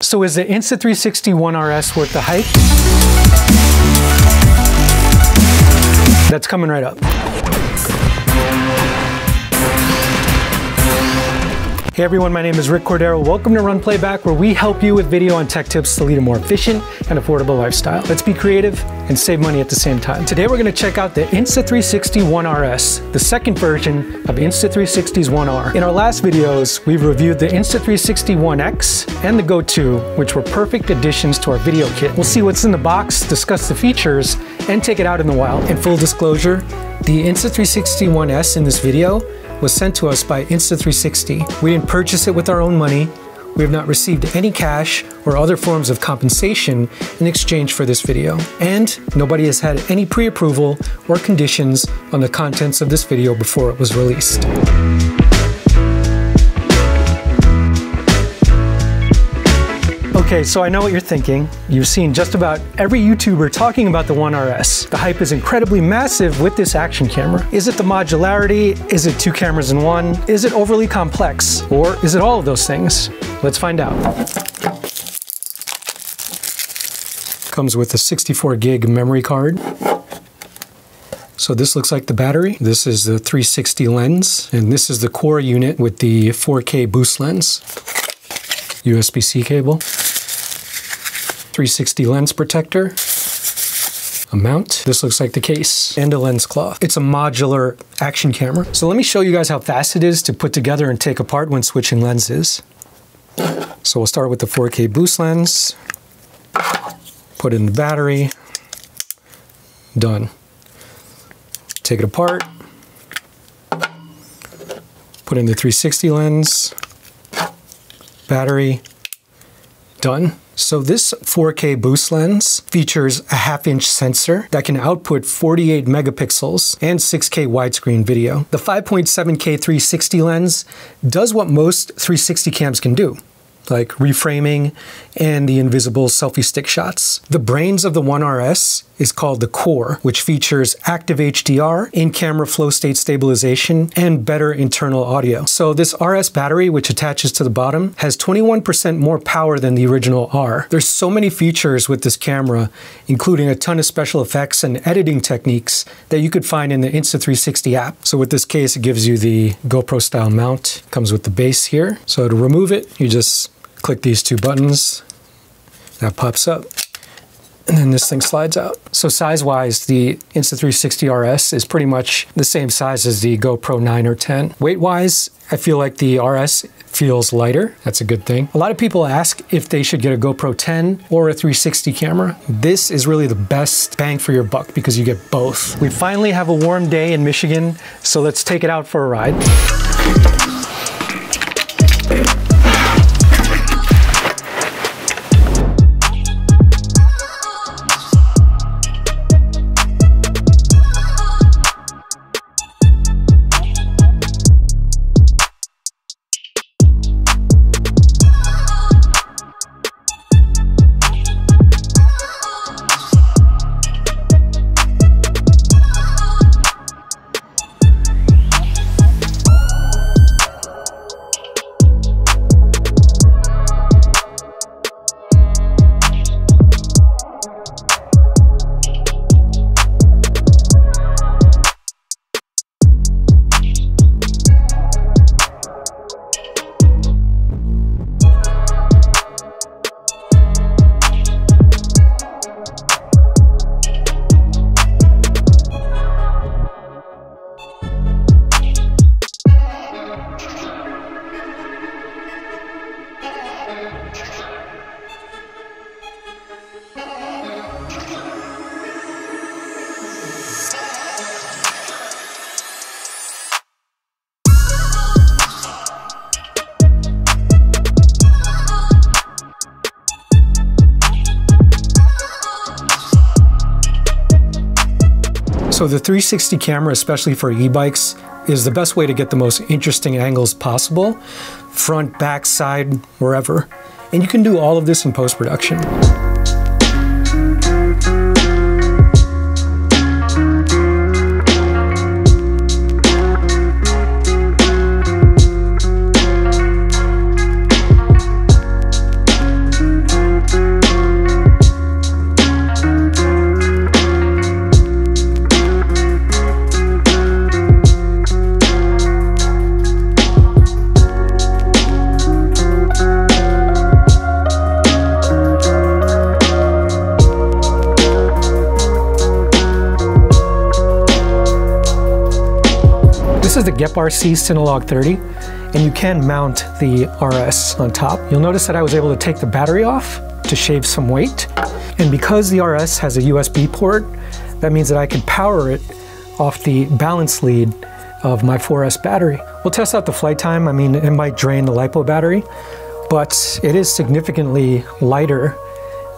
So is the Insta360 One RS worth the hype? That's coming right up. Hey everyone, my name is Rik Cordero. Welcome to Run Playback, where we help you with video and tech tips to lead a more efficient and affordable lifestyle. Let's be creative and save money at the same time. Today we're gonna check out the Insta360 One RS, the second version of Insta360's One R. In our last videos, we've reviewed the Insta360 One X and the Go 2, which were perfect additions to our video kit. We'll see what's in the box, discuss the features, and take it out in the wild. In full disclosure, the Insta360 One S in this video was sent to us by Insta360. We didn't purchase it with our own money. We have not received any cash or other forms of compensation in exchange for this video. And nobody has had any pre-approval or conditions on the contents of this video before it was released. Okay, so I know what you're thinking. You've seen just about every YouTuber talking about the One RS. The hype is incredibly massive with this action camera. Is it the modularity? Is it two cameras in one? Is it overly complex? Or is it all of those things? Let's find out. Comes with a 64 gig memory card. So this looks like the battery. This is the 360 lens, and this is the core unit with the 4K boost lens. USB-C cable. 360 lens protector, a mount. This looks like the case and a lens cloth. It's a modular action camera. So let me show you guys how fast it is to put together and take apart when switching lenses. So we'll start with the 4K boost lens, put in the battery, done. Take it apart, put in the 360 lens, battery, done. So this 4K boost lens features a half inch sensor that can output 48 megapixels and 6K widescreen video. The 5.7K 360 lens does what most 360 cams can do like reframing and the invisible selfie stick shots. The brains of the One RS is called the Core, which features active HDR, in-camera flow state stabilization, and better internal audio. So this RS battery, which attaches to the bottom, has 21% more power than the original R. There's so many features with this camera, including a ton of special effects and editing techniques that you could find in the Insta360 app. So with this case, it gives you the GoPro style mount, comes with the base here. So to remove it, you just click these two buttons, that pops up, and then this thing slides out. So size-wise, the Insta360 RS is pretty much the same size as the GoPro 9 or 10. Weight-wise, I feel like the RS feels lighter. That's a good thing. A lot of people ask if they should get a GoPro 10 or a 360 camera. This is really the best bang for your buck because you get both. We finally have a warm day in Michigan, so let's take it out for a ride. So the 360 camera, especially for e-bikes, is the best way to get the most interesting angles possible, front, back, side, wherever. And you can do all of this in post-production. Is the GEPRC CineLog 30, and you can mount the RS on top. You'll notice that I was able to take the battery off to shave some weight. And because the RS has a USB port, that means that I can power it off the balance lead of my 4S battery. We'll test out the flight time. I mean, it might drain the LiPo battery, but it is significantly lighter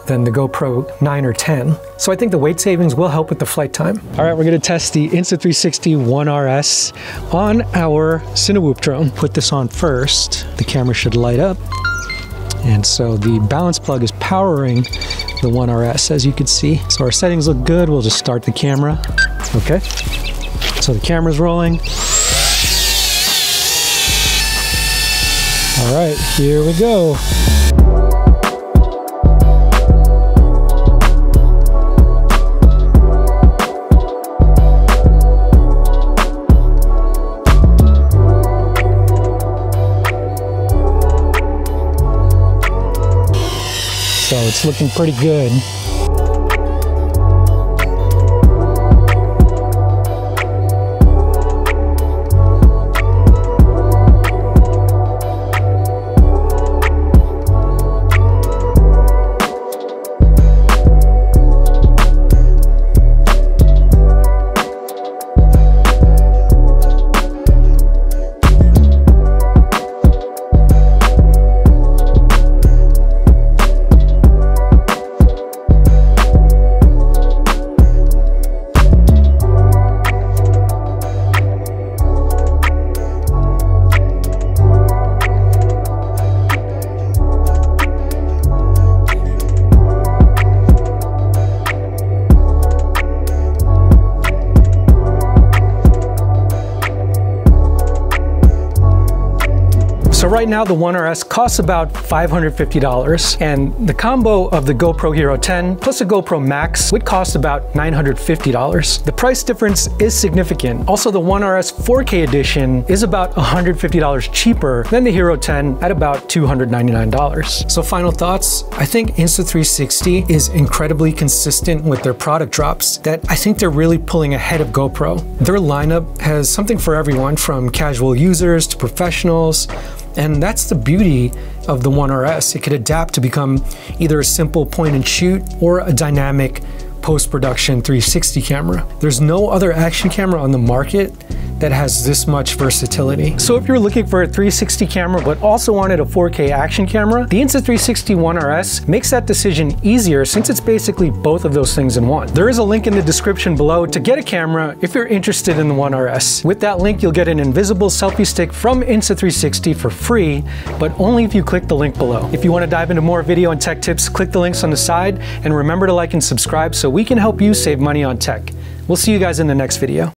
than the GoPro 9 or 10. So I think the weight savings will help with the flight time. All right, we're gonna test the Insta360 One RS on our Cinewhoop drone. Put this on first. The camera should light up. And so the balance plug is powering the One RS, as you can see. So our settings look good. We'll just start the camera. Okay. So the camera's rolling. All right, here we go. So it's looking pretty good. Right now the One RS costs about $550 and the combo of the GoPro Hero 10 plus a GoPro Max would cost about $950. The price difference is significant. Also the One RS 4K edition is about $150 cheaper than the Hero 10 at about $299. So final thoughts, I think Insta360 is incredibly consistent with their product drops that I think they're really pulling ahead of GoPro. Their lineup has something for everyone from casual users to professionals and that's the beauty of the One RS. It could adapt to become either a simple point and shoot or a dynamic post-production 360 camera. There's no other action camera on the market that has this much versatility. So if you're looking for a 360 camera but also wanted a 4K action camera, the Insta360 One RS makes that decision easier since it's basically both of those things in one. There is a link in the description below to get a camera if you're interested in the One RS. With that link, you'll get an invisible selfie stick from Insta360 for free, but only if you click the link below. If you want to dive into more video and tech tips, click the links on the side and remember to like and subscribe so we can help you save money on tech. We'll see you guys in the next video.